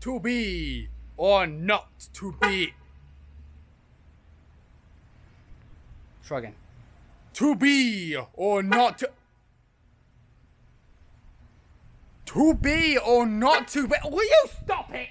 to be or not to be. Shrugging. To be or not to. To be or not to be. Will you stop it?